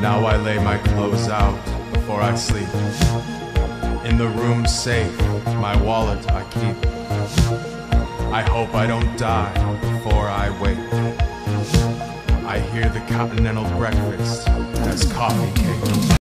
Now I lay my clothes out before I sleep. In the room safe, my wallet I keep. I hope I don't die before I wake. I hear the continental breakfast as coffee cake.